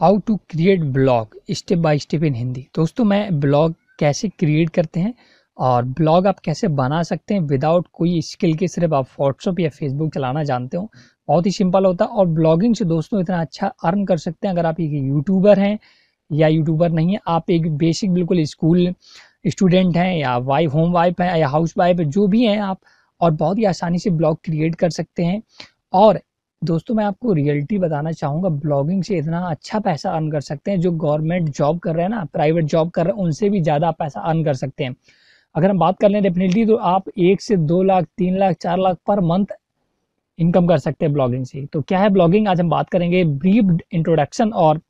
How to create blog, step by step in Hindi. दोस्तों, मैं blog कैसे create करते हैं और ब्लॉग आप कैसे बना सकते हैं विदाउट कोई स्किल के सिर्फ़ आप व्हाट्सअप या फेसबुक चलाना जानते हो, बहुत ही सिंपल होता है। और ब्लॉगिंग से दोस्तों इतना अच्छा अर्न कर सकते हैं। अगर आप एक यूट्यूबर हैं या यूट्यूबर नहीं है, आप एक बेसिक बिल्कुल स्कूल स्टूडेंट हैं या वाइफ होम वाइफ है या हाउस वाइफ जो भी हैं आप, और बहुत ही आसानी से ब्लॉग क्रिएट कर सकते हैं। और दोस्तों, मैं आपको रियलिटी बताना चाहूँगा। ब्लॉगिंग से इतना अच्छा पैसा अर्न कर सकते हैं जो गवर्नमेंट जॉब कर रहे हैं ना प्राइवेट जॉब कर रहे हैं, उनसे भी ज़्यादा पैसा अर्न कर सकते हैं। अगर हम बात कर लें डेफिनेटली तो आप एक से दो लाख, तीन लाख, चार लाख पर मंथ इनकम कर सकते हैं ब्लॉगिंग से। तो क्या है ब्लॉगिंग आज हम बात करेंगे ब्रीफ इंट्रोडक्शन और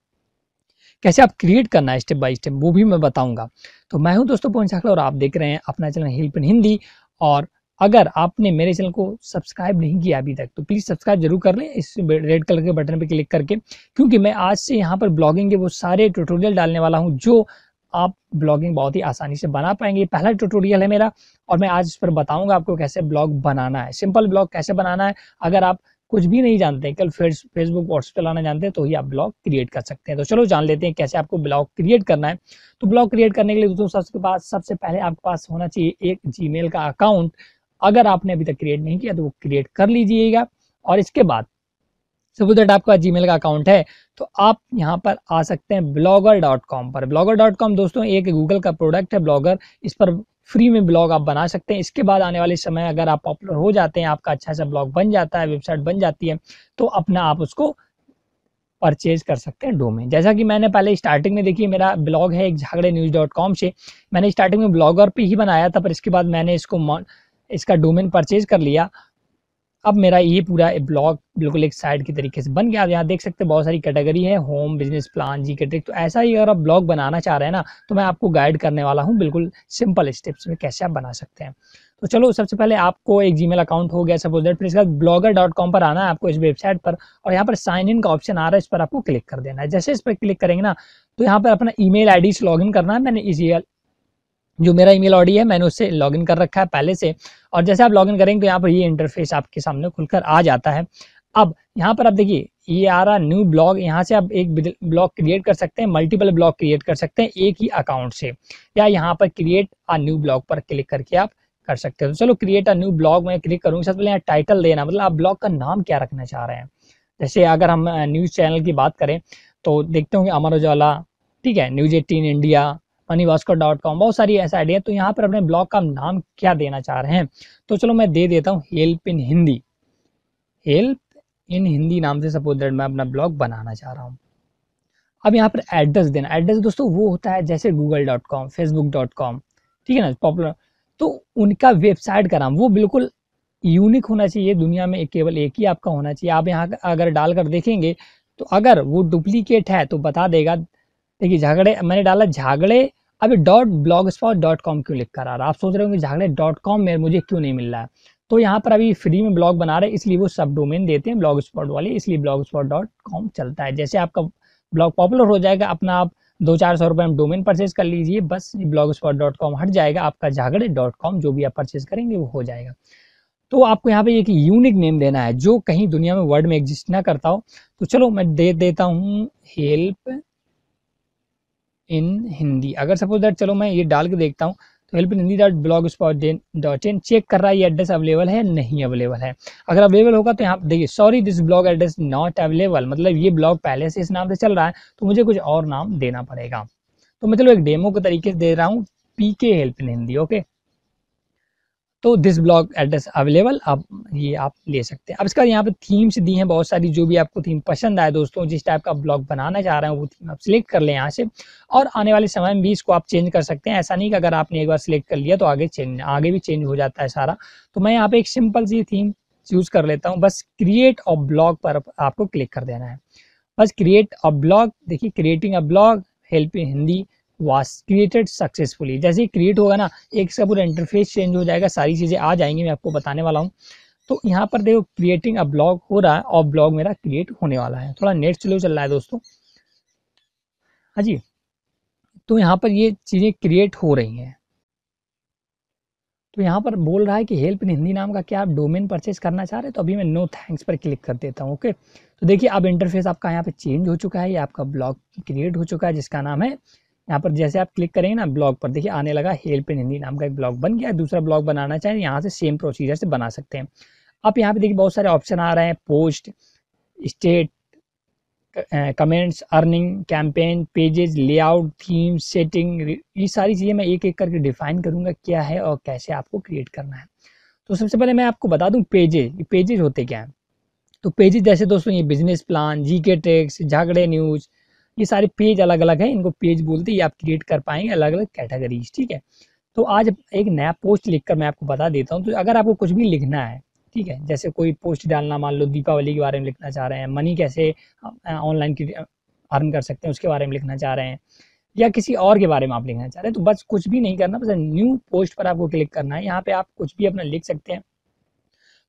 कैसे आप क्रिएट करना है स्टेप बाय स्टेप वो भी मैं बताऊँगा। तो मैं हूँ दोस्तों पवन और आप देख रहे हैं अपना चैनल हेल्प इन हिंदी और अगर आपने मेरे चैनल को सब्सक्राइब नहीं किया अभी तक तो प्लीज़ सब्सक्राइब ज़रूर कर लें इस रेड कलर के बटन पर क्लिक करके, क्योंकि मैं आज से यहाँ पर ब्लॉगिंग के वो सारे ट्यूटोरियल डालने वाला हूँ, जो आप ब्लॉगिंग बहुत ही आसानी से बना पाएँगे। पहला ट्यूटोरियल है मेरा, और मैं आज इस पर बताऊँगा आपको कैसे ब्लॉग बनाना है। सिंपल ब्लॉग कैसे बनाना है, अगर आप कुछ भी नहीं जानते कल फेसबुक व्हाट्सएप चलाना जानते हैं तो ही आप ब्लॉग क्रिएट कर सकते हैं। तो चलो जान लेते हैं कैसे आपको ब्लॉग क्रिएट करना है। तो ब्लॉग क्रिएट करने के लिए दोस्तों, सबसे पास सबसे पहले आपके पास होना चाहिए एक जीमेल का अकाउंट अगर आपने अभी तक क्रिएट नहीं किया तो वो क्रिएट कर लीजिएगा। और इसके बाद सपोज़ दैट आपका जीमेल का अकाउंट है तो आप यहाँ पर आ सकते हैं ब्लॉगर डॉट कॉम पर। ब्लॉगर डॉट कॉम दोस्तों, एक गूगल का प्रोडक्ट है ब्लॉगर इस पर फ्री में ब्लॉग आप बना सकते हैं। इसके बाद आने वाले समय अगर आप पॉपुलर हो जाते हैं, आपका अच्छा सा ब्लॉग बन जाता है वेबसाइट बन जाती है तो अपना आप उसको परचेज कर सकते हैं डोमेन जैसा कि मैंने पहले स्टार्टिंग में देखिए मेरा ब्लॉग है एक झागड़े न्यूज़ डॉट कॉम से। मैंने स्टार्टिंग में ब्लॉगर पे ही बनाया था, पर इसके बाद मैंने इसको इसका डोमेन परचेज कर लिया। अब मेरा ये पूरा ब्लॉग बिल्कुल एक साइड की तरीके से बन गया। यहाँ देख सकते हैं बहुत सारी कैटेगरी है, होम, बिज़नेस प्लान, जी के तो ऐसा ही अगर आप ब्लॉग बनाना चाह रहे हैं ना तो मैं आपको गाइड करने वाला हूँ बिल्कुल सिंपल स्टेप्स में कैसे आप बना सकते हैं। तो चलो, सबसे पहले आपको एक जीमेल अकाउंट हो गया, सपोज़ दैट। फिर इसके ब्लॉगर डॉट कॉम पर आना है आपको इस वेबसाइट पर और यहाँ पर साइन इन का ऑप्शन आ रहा है, इस पर आपको क्लिक कर देना है। जैसे इस पर क्लिक करेंगे ना तो यहाँ पर अपना ईमेल आईडी से लॉगिन करना है। मैंने इस जो मेरा ईमेल आईडी है, मैंने उससे लॉगिन कर रखा है पहले से। और जैसे आप लॉगिन करेंगे तो यहाँ पर ये इंटरफेस आपके सामने खुलकर आ जाता है। अब यहाँ पर आप देखिए, ये आ रहा न्यू ब्लॉग यहाँ से आप एक ब्लॉग क्रिएट कर सकते हैं मल्टीपल ब्लॉग क्रिएट कर सकते हैं एक ही अकाउंट से। या यहाँ पर क्रिएट आ न्यू ब्लॉग पर क्लिक करके आप कर सकते हैं। तो चलो क्रिएट अ न्यू ब्लॉग में क्लिक करूँगी सबसे पहले यहाँ टाइटल देना मतलब आप ब्लॉग का नाम क्या रखना चाह रहे हैं? जैसे अगर हम न्यूज़ चैनल की बात करें तो देखते होंगे अमर उजाला, ठीक है News eighteen India money Bhaskar dot com बहुत सारी ऐसा आइडिया तो यहाँ पर अपने ब्लॉग का नाम क्या देना चाह रहे हैं? तो चलो मैं दे देता हूँ help in Hindi help in Hindi नाम से सपोज़ दैट मैं अपना ब्लॉग बनाना चाह रहा हूँ। अब यहाँ पर एड्रेस देना। एड्रेस दोस्तों वो होता है जैसे Google dot com Facebook dot com ठीक है ना? पॉपुलर तो उनका वेबसाइट का नाम, वो बिल्कुल यूनिक होना चाहिए। दुनिया में केवल एक ही आपका होना चाहिए। आप यहाँ अगर डालकर देखेंगे तो अगर वो डुप्लीकेट है तो बता देगा देखिए, झगड़े, मैंने डाला झागड़े, अभी dot blogspot dot com क्यों लिख कर आ रहा आप सोच रहे होंगे, झागड़े डॉट कॉम में मुझे क्यों नहीं मिल रहा है? तो यहाँ पर अभी फ्री में ब्लॉग बना रहे, इसलिए वो सब डोमेन देते हैं ब्लॉग स्पॉट वाले, इसलिए ब्लॉग स्पॉट डॉट कॉम चलता है। जैसे आपका ब्लॉग पॉपुलर हो जाएगा, अपना आप दो चार सौ रुपये में डोमेन परचेज कर लीजिए, बस ब्लॉग स्पॉट डॉट कॉम हट जाएगा, आपका झागड़े डॉट कॉम जो भी आप परचेज करेंगे, वो हो जाएगा। तो आपको यहाँ पे एक यूनिक नेम देना है, जो कहीं दुनिया में वर्ड में एग्जिस्ट ना करता हो। तो चलो, मैं दे देता हूँ हेल्प इन हिंदी अगर सपोज़ दैट चलो मैं ये डाल के देखता हूँ तो help in Hindi dot blogspot dot in check कर रहा है ये एड्रेस अवेलेबल है नहीं अवेलेबल है। अगर अवेलेबल होगा तो यहाँ देखिए sorry this blog address not available मतलब ये ब्लॉग पहले से इस नाम से चल रहा है तो मुझे कुछ और नाम देना पड़ेगा। तो मैं चलो एक डेमो के तरीके से दे रहा हूँ P K help in Hindi okay तो दिस ब्लॉग एड्रेस अवेलेबल आप ये आप ले सकते हैं। अब इसका यहाँ पे थीम्स दी हैं बहुत सारी, जो भी आपको थीम पसंद आए दोस्तों, जिस टाइप का ब्लॉग बनाना चाह रहे हैं, वो थीम आप सिलेक्ट कर लें यहाँ से। और आने वाले समय में भी इसको आप चेंज कर सकते हैं। ऐसा नहीं कि अगर आपने एक बार सिलेक्ट कर लिया तो आगे चेंज आगे भी चेंज हो जाता है सारा। तो मैं यहाँ पे एक सिंपल सी थीम चूज़ कर लेता हूँ। बस क्रिएट और ब्लॉग पर आपको क्लिक कर देना है। बस क्रिएट अ ब्लॉग देखिए creating a blog help in Hindi was created successfully जैसे ही क्रिएट होगा ना, एक सब पूरा इंटरफेस चेंज हो जाएगा, सारी चीज़ें आ जाएँगी, मैं आपको बताने वाला हूँ। तो यहाँ पर देखो क्रिएटिंग अ ब्लॉग हो रहा है, और ब्लॉग मेरा क्रिएट होने वाला है। थोड़ा नेट स्लो चल रहा है दोस्तों। हाँ जी। तो यहाँ पर ये चीज़ें क्रिएट हो रही हैं। तो यहाँ पर बोल रहा है कि हेल्प इन हिंदी नाम का क्या आप डोमेन परचेज करना चाह रहे हैं? तो अभी मैं नो थैंक्स पर क्लिक कर देता हूँ ओके तो देखिए, अब इंटरफेस आपका यहाँ पे चेंज हो चुका है, ये आपका ब्लॉग क्रिएट हो चुका है, जिसका नाम है यहाँ पर जैसे आप क्लिक करेंगे ना ब्लॉग पर, देखिए आने लगा हेल्प इन हिंदी नाम का एक ब्लॉग बन गया, दूसरा ब्लॉग बनाना चाहें यहाँ से सेम प्रोसीजर से बना सकते हैं। अब यहाँ पे देखिए बहुत सारे ऑप्शन आ रहे हैं post stats comments earning campaign pages layout theme setting ये सारी चीज़ें मैं एक एक करके डिफाइन करूँगा क्या है और कैसे आपको क्रिएट करना है। तो सबसे पहले मैं आपको बता दूँ पेजेज पेजेज होते क्या हैं? तो पेजेज जैसे दोस्तों ये बिज़नेस प्लान जी के टेक्स झगड़े न्यूज़ ये सारे पेज अलग अलग हैं, इनको पेज बोलते हैं ये आप क्रिएट कर पाएँगे अलग अलग कैटेगरीज ठीक है? तो आज एक नया पोस्ट लिखकर मैं आपको बता देता हूँ तो अगर आपको कुछ भी लिखना है, ठीक है? जैसे कोई पोस्ट डालना, मान लो दीपावली के बारे में लिखना चाह रहे हैं मनी कैसे ऑनलाइन अर्न कर सकते हैं, उसके बारे में लिखना चाह रहे हैं, या किसी और के बारे में आप लिखना चाह रहे हैं तो बस कुछ भी नहीं करना, बस न्यू पोस्ट पर आपको क्लिक करना है। यहाँ पे आप कुछ भी अपना लिख सकते हैं।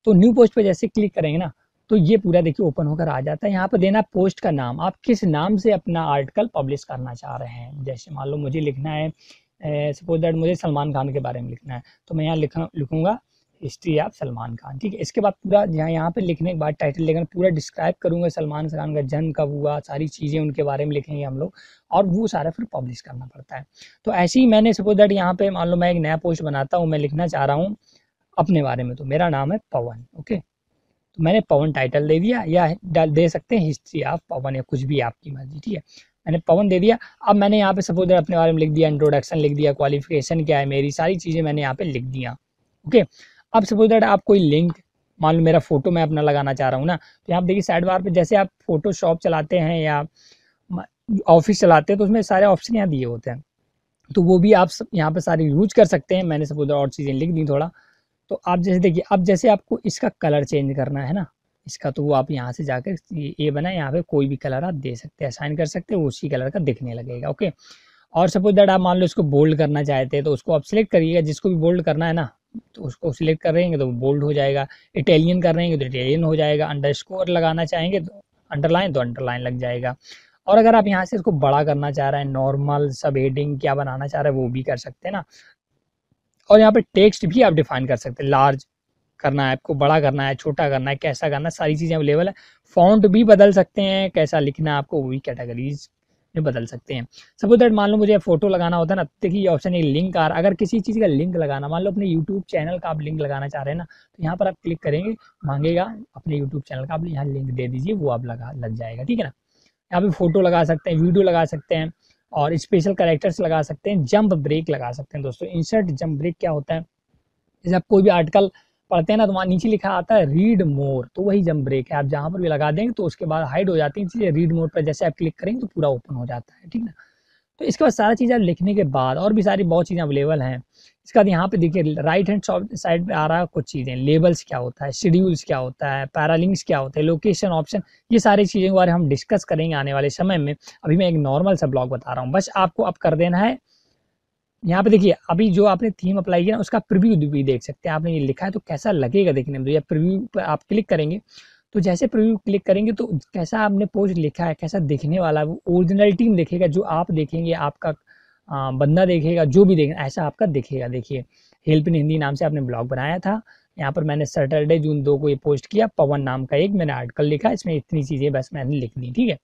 तो न्यू पोस्ट पर जैसे क्लिक करेंगे ना तो ये पूरा देखिए ओपन होकर आ जाता है। यहाँ पर देना पोस्ट का नाम। आप किस नाम से अपना आर्टिकल पब्लिश करना चाह रहे हैं? जैसे मान लो मुझे लिखना है सपोज़ दैट मुझे सलमान खान के बारे में लिखना है तो मैं यहाँ लिखा, लिखूँगा हिस्ट्री ऑफ़ सलमान खान ठीक है? इसके बाद पूरा यहाँ यहाँ पे लिखने के बाद टाइटल लेकर पूरा डिस्क्राइब करूँगा सलमान खान का जन्म कब हुआ, सारी चीज़ें उनके बारे में लिखेंगे हम लोग, और वो सारा फिर पब्लिश करना पड़ता है। तो ऐसे ही मैंने सपोज़ दैट यहाँ पे मान लो मैं एक नया पोस्ट बनाता हूँ, मैं लिखना चाह रहा हूँ अपने बारे में तो मेरा नाम है पवन ओके तो मैंने पवन टाइटल दे दिया या डाल दे सकते हैं हिस्ट्री ऑफ़ पवन या कुछ भी आपकी मर्ज़ी, ठीक है? मैंने पवन दे दिया। अब मैंने यहाँ पे सपोज़ अपने बारे में लिख दिया इंट्रोडक्शन लिख दिया क्वालिफिकेशन क्या है मेरी, सारी चीज़ें मैंने यहाँ पे लिख दिया, ओके? अब सपोज़ दैट आप कोई लिंक मान लो मेरा फ़ोटो मैं अपना लगाना चाह रहा हूँ ना तो यहाँ देखिए साइड बार पे जैसे आप फ़ोटो शॉप चलाते हैं या ऑफ़िस चलाते हैं तो उसमें सारे ऑप्शन यहाँ दिए होते हैं। तो वो भी आप यहाँ पे सारे यूज़ कर सकते हैं। मैंने सपोज़ और चीज़ें लिख दी थोड़ा। तो आप जैसे देखिए, अब जैसे आपको इसका कलर चेंज करना है ना, इसका तो वो आप यहाँ से जाकर ये बना, यहाँ पे कोई भी कलर आप दे सकते हैं असाइन कर सकते हैं उसी कलर का दिखने लगेगा, ओके? और सपोज़ दैट आप मान लो इसको बोल्ड करना चाहते हैं तो उसको आप सिलेक्ट करिएगा, जिसको भी बोल्ड करना है ना तो उसको सिलेक्ट कर रहेंगे तो बोल्ड हो जाएगा। इटालियन कर रहेंगे तो इटालियन हो जाएगा। अंडर लगाना चाहेंगे तो अंडरलाइन तो अंडरलाइन लग जाएगा। और अगर आप यहाँ से इसको बड़ा करना चाह रहे हैं नॉर्मल सब हेडिंग क्या बनाना चाह रहे हैं, वो भी कर सकते हैं ना। और यहाँ पे टेक्स्ट भी आप डिफाइन कर सकते हैं। लार्ज करना है, आपको बड़ा करना है, छोटा करना है, कैसा करना है, सारी चीज़ें अवेलेबल है। फॉन्ट भी बदल सकते हैं, कैसा लिखना है आपको वो भी कैटेगरीज में बदल सकते हैं। सपोज़ दैट मान लो मुझे फ़ोटो लगाना होता है ना, देखिए ऑप्शन एक लिंक आ रहा अगर किसी चीज़ का लिंक लगाना, मान लो अपने यूट्यूब चैनल का आप लिंक लगाना चाह रहे हैं ना तो यहाँ पर आप क्लिक करेंगे, मांगेगा अपने यूट्यूब चैनल का, आप यहाँ लिंक दे दीजिए, वो आप लगा, लग जाएगा, ठीक है ना। यहाँ पे फ़ोटो लगा सकते हैं वीडियो लगा सकते हैं। और स्पेशल करेक्टर्स लगा सकते हैं जंप ब्रेक लगा सकते हैं दोस्तों। इंसर्ट जंप ब्रेक क्या होता है? जैसे आप कोई भी आर्टिकल पढ़ते हैं ना तो वहाँ नीचे लिखा आता है रीड मोर तो वही जंप ब्रेक है। आप जहाँ पर भी लगा देंगे तो उसके बाद हाइड हो जाती है रीड मोर पर जैसे आप क्लिक करेंगे तो पूरा ओपन हो जाता है, ठीक ना? तो इसके बाद सारा चीज़ आप लिखने के बाद और भी सारी बहुत चीज़ें अवेलेबल हैं। इसके बाद यहाँ पे देखिए राइट हैंड साइड पे आ रहा है कुछ चीज़ें। लेबल्स क्या होता है? शेड्यूल्स क्या होता है? पैरालिंक्स क्या होता है? लोकेशन ऑप्शन ये सारी चीज़ें के बारे हम डिस्कस करेंगे आने वाले समय में। अभी मैं एक नॉर्मल सा ब्लॉग बता रहा हूँ। बस आपको अब कर देना है। यहाँ पे देखिए, अभी जो आपने थीम अप्लाई किया ना, उसका प्रिव्यू भी देख सकते हैं। आपने ये लिखा है तो कैसा लगेगा देखने में? तो या प्रिव्यू पर आप क्लिक करेंगे। तो जैसे प्रीव्यू क्लिक करेंगे तो कैसा आपने पोस्ट लिखा है, कैसा दिखने वाला है, वो ओरिजिनल टीम देखेगा, जो आप देखेंगे, आपका बंदा देखेगा, जो भी देखेगा, ऐसा आपका दिखेगा। देखिए हेल्प इन हिंदी नाम से आपने ब्लॉग बनाया था, यहाँ पर मैंने सैटरडे जून दो को ये पोस्ट किया, पवन नाम का एक मैंने आर्टिकल लिखा, इसमें इतनी चीज़ें बस मैंने लिख दी, ठीक है?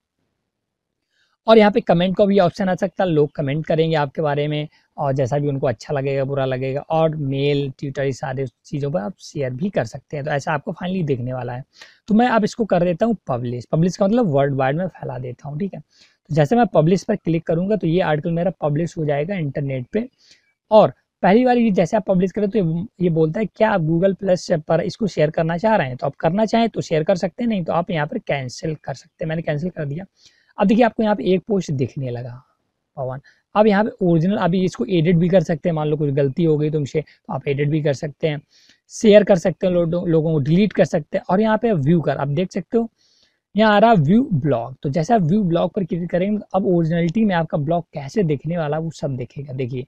और यहाँ पे कमेंट का भी ऑप्शन आ सकता है। लोग कमेंट करेंगे आपके बारे में और जैसा भी उनको अच्छा लगेगा, बुरा लगेगा और मेल ट्विटर सारे चीज़ों पर आप शेयर भी कर सकते हैं। तो ऐसा आपको फाइनली देखने वाला है। तो मैं अब इसको कर देता हूँ पब्लिश पब्लिश का मतलब वर्ल्ड वाइड में फैला देता हूँ, ठीक है? तो जैसे मैं पब्लिश पर क्लिक करूँगा तो ये आर्टिकल मेरा पब्लिश हो जाएगा इंटरनेट पर और पहली बार ये जैसे आप पब्लिश करें तो ये बोलता है, क्या आप गूगल प्लस पर इसको शेयर करना चाह रहे हैं? तो आप करना चाहें तो शेयर कर सकते हैं, नहीं तो आप यहाँ पर कैंसिल कर सकते हैं। मैंने कैंसिल कर दिया। अब देखिए आपको यहाँ पे एक पोस्ट दिखने लगा पवन। अब यहाँ पे ओरिजिनल अभी इसको एडिट भी कर सकते हैं। मान लो कुछ गलती हो गई तुमसे तो आप एडिट भी कर सकते हैं। शेयर कर सकते हैं लो, लोगों को डिलीट कर सकते हैं। और यहाँ पे व्यू कर आप देख सकते हो यहाँ आ रहा व्यू ब्लॉग तो जैसे आप व्यू ब्लॉग पर क्लिक करेंगे अब ओरिजिनलिटी में आपका ब्लॉग कैसे दिखने वाला वो सब देखेगा। देखिए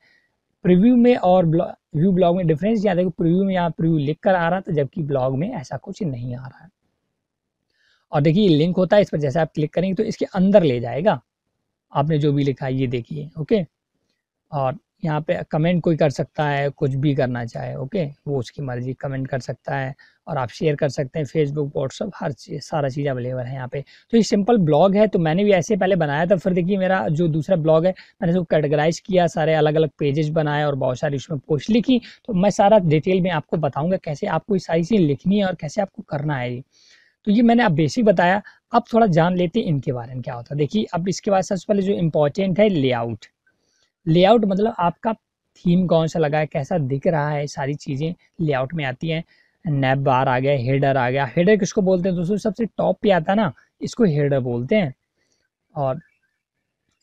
प्रीव्यू में और व्यू ब्लॉग में डिफरेंस याद है प्रीव्यू में यहाँ प्रीव्यू लिख कर आ रहा था जबकि ब्लॉग में ऐसा कुछ नहीं आ रहा है। और देखिए लिंक होता है, इस पर जैसे आप क्लिक करेंगे तो इसके अंदर ले जाएगा। आपने जो भी लिखा है, ये देखिए ओके और यहाँ पे कमेंट कोई कर सकता है, कुछ भी करना चाहे ओके वो उसकी मर्ज़ी कमेंट कर सकता है और आप शेयर कर सकते हैं फेसबुक व्हाट्सअप हर चीज़ सारा चीज़ अवेलेबल है यहाँ पे। तो ये सिंपल ब्लॉग है तो मैंने भी ऐसे पहले बनाया था, फिर देखिए मेरा जो दूसरा ब्लॉग है, मैंने उसको कैटेगराइज किया, सारे अलग अलग पेजेस बनाए और बहुत सारी उसमें पोस्ट लिखी। तो मैं सारा डिटेल में आपको बताऊँगा, कैसे आपको ये सारी चीज़ लिखनी है और कैसे आपको करना है तो ये मैंने अब बेसिक बताया। अब थोड़ा जान लेते हैं इनके बारे में क्या होता है। देखिए, अब इसके बाद सबसे पहले जो इम्पोर्टेंट है लेआउट लेआउट मतलब आपका थीम कौन सा लगा है, कैसा दिख रहा है, सारी चीज़ें लेआउट में आती हैं। नैप बार आ गया हेडर आ गया। हेडर किसको बोलते हैं दोस्तों? सबसे टॉप पे आता है ना, इसको हेडर बोलते हैं। और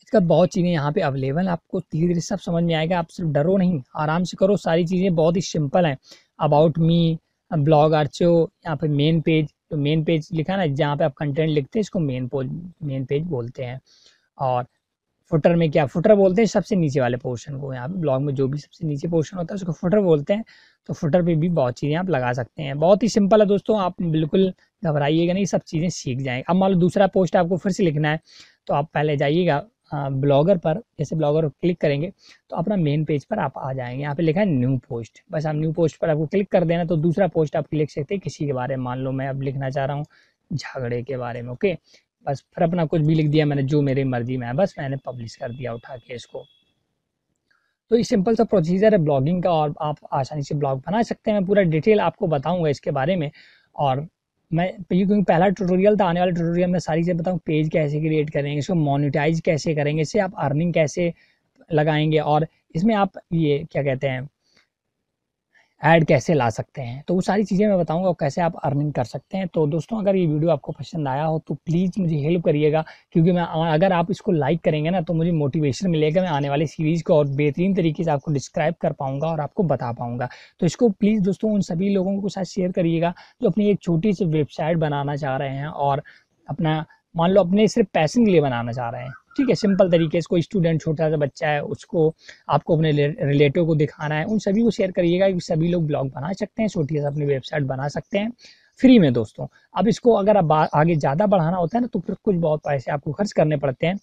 इसका बहुत चीज़ें यहाँ पे अवेलेबल आपको धीरे धीरे सब समझ में आएगा। आप सिर्फ़ डरो नहीं, आराम से करो। सारी चीज़ें बहुत ही सिंपल हैं। अबाउट मी ब्लॉग आर्चो यहाँ पे मेन पेज तो मेन पेज लिखा ना, जहाँ पे आप कंटेंट लिखते हैं, इसको मेन मेन पेज बोलते हैं। और फुटर में क्या फुटर बोलते हैं सबसे नीचे वाले पोर्शन को। यहाँ पे ब्लॉग में जो भी सबसे नीचे पोर्शन होता है, उसको फुटर बोलते हैं। तो फुटर पे भी बहुत चीज़ें आप लगा सकते हैं। बहुत ही सिंपल है दोस्तों, आप बिल्कुल घबराइएगा नहीं, सब चीज़ें सीख जाएँगे। अब मान लो दूसरा पोस्ट आपको फिर से लिखना है तो आप पहले जाइएगा ब्लॉगर पर, जैसे ब्लॉगर पर क्लिक करेंगे तो अपना मेन पेज पर आप आ जाएँगे। यहाँ पे लिखा है न्यू पोस्ट बस आप न्यू पोस्ट पर आपको क्लिक कर देना तो दूसरा पोस्ट आप लिख सकते हैं किसी के बारे में। मान लो मैं अब लिखना चाह रहा हूँ झगड़े के बारे में ओके बस फिर अपना कुछ भी लिख दिया मैंने, जो मेरी मर्ज़ी में है, बस मैंने पब्लिश कर दिया उठा के इसको। तो ये सिंपल सा प्रोसीजर है ब्लॉगिंग का, और आप आसानी से ब्लॉग बना सकते हैं। मैं पूरा डिटेल आपको बताऊँगा इसके बारे में, और मैं क्योंकि पहला ट्यूटोरियल था, आने वाले ट्यूटोरियल में सारी चीज़ें बताऊँ पेज कैसे क्रिएट करेंगे, इसको मोनिटाइज कैसे करेंगे, इससे आप अर्निंग कैसे लगाएँगे, और इसमें आप ये, क्या कहते हैं ऐड कैसे ला सकते हैं? तो वो सारी चीज़ें मैं बताऊँगा कैसे आप अर्निंग कर सकते हैं। तो दोस्तों, अगर ये वीडियो आपको पसंद आया हो तो प्लीज़ मुझे हेल्प करिएगा, क्योंकि मैं अगर आप इसको लाइक करेंगे ना तो मुझे मोटिवेशन मिलेगा, मैं आने वाली सीरीज़ को और बेहतरीन तरीके से आपको डिस्क्राइब कर पाऊँगा और आपको बता पाऊँगा। तो इसको प्लीज़ दोस्तों, उन सभी लोगों को साथ शेयर करिएगा, जो अपनी एक छोटी सी वेबसाइट बनाना चाह रहे हैं और अपना, मान लो अपने सिर्फ़ पैसन के लिए बनाना चाह रहे हैं। ठीक है सिंपल तरीके से कोई स्टूडेंट छोटा सा बच्चा है, उसको आपको अपने रिलेटिव को दिखाना है, उन सभी को शेयर करिएगा कि सभी लोग ब्लॉग बना सकते हैं, छोटी सा अपनी वेबसाइट बना सकते हैं फ्री में दोस्तों। अब इसको अगर आप आगे ज़्यादा बढ़ाना होता है ना तो फिर कुछ बहुत पैसे आपको खर्च करने पड़ते हैं,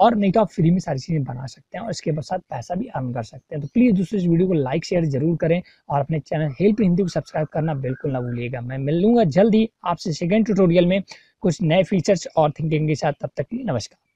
और नहीं तो आप फ्री में सारी चीज़ें बना सकते हैं, और इसके साथ पैसा भी अर्न कर सकते हैं। तो प्लीज़ दोस्तों, इस वीडियो को लाइक शेयर ज़रूर करें, और अपने चैनल हेल्प हिंदी को सब्सक्राइब करना बिल्कुल ना भूलिएगा। मैं मिल लूँगा जल्द ही आपसे सेकेंड ट्यूटोरियल में कुछ नए फीचर्स और थिंकिंग के साथ, तब तक के लिए नमस्कार।